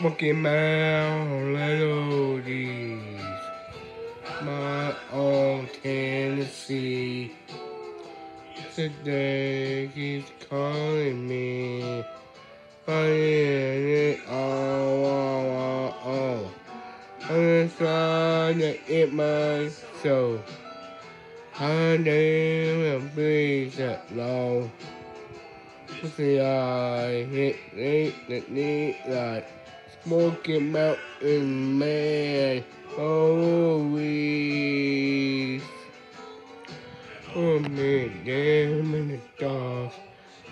Smoky Mountain memories, my own Tennessee. Today he's calling me, finding it all, all, all. I'm trying to eat my soul. I never breathe that long. See, I hit, hit, hit, like. Smoky Mountain Man. Always. Oh man, damn in the dark.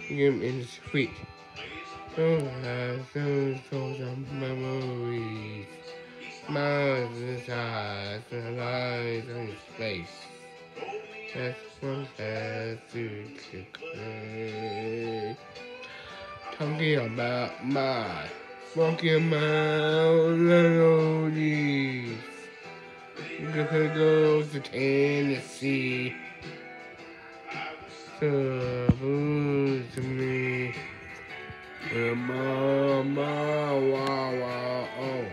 Give me the street. Don't oh, have those sorts of memories. Miles inside, the lies in space. That's one has to declare. Talking about my Smoky Mountain memories. Gonna go to Tennessee. So blues to me. Mama, wow, wow, oh.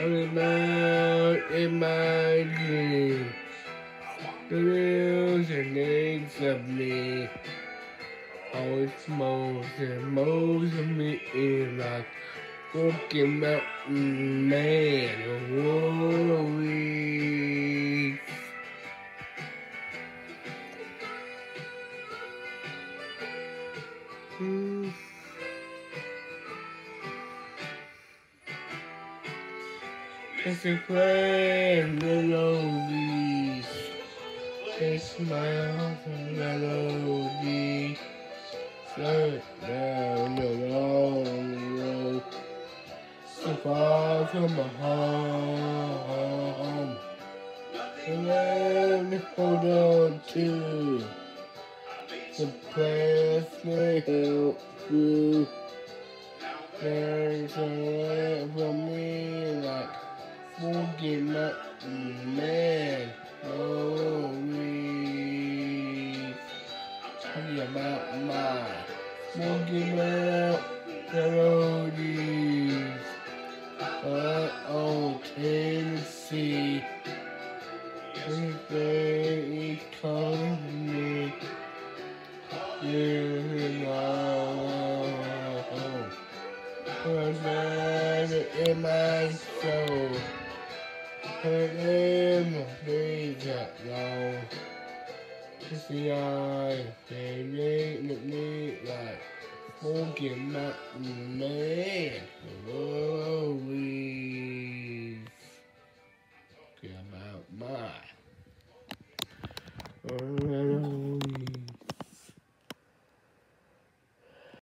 I'm out in my dream. The wheels and legs of me. Always moves and moves me in like Smoky Mountain Man. Whoa. Mm. It's a grand melodies. It's my awesome far from my home. And me hold on to the place may help you. There's a way for me like Smoky Mountain Man. Oh, we talking about my Mountain memories. Uh, oh, Tennessee. Is they calling me. Yeah, oh, oh. in my soul. Her name is that long. See, I can make me like Smoky Mountain Man. Uh...